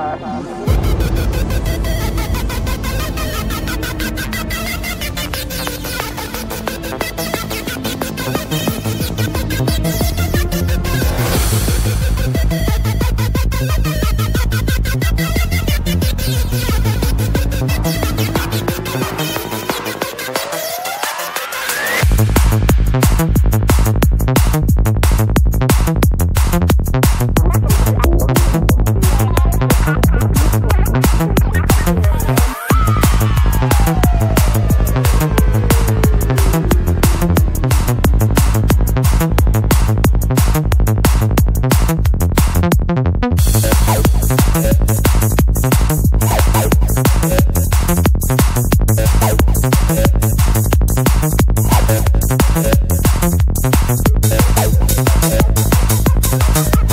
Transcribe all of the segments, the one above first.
Tchau.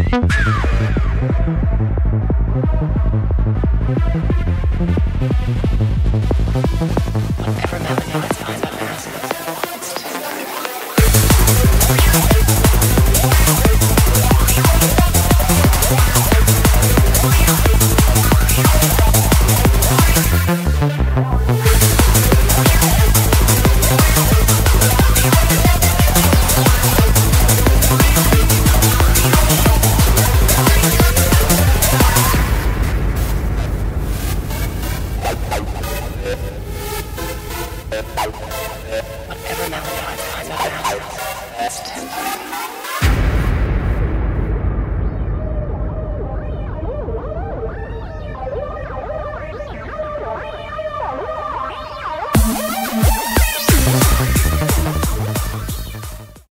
Every melody is fine, but Whatever melody I find, I found. It's temporary.